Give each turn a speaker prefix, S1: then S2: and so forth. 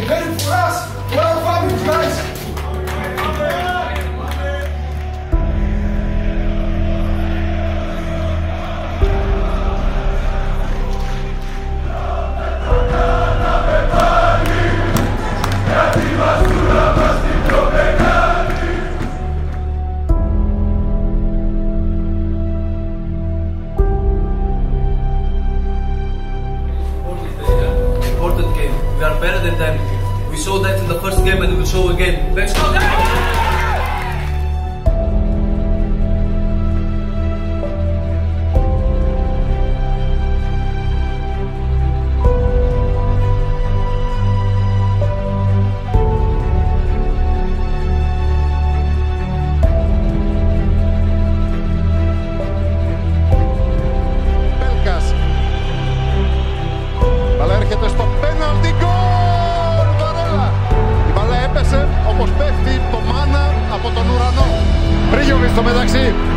S1: could have We are better than them. We showed that in the first game and we will show again. Let's go! στο μεταξύ.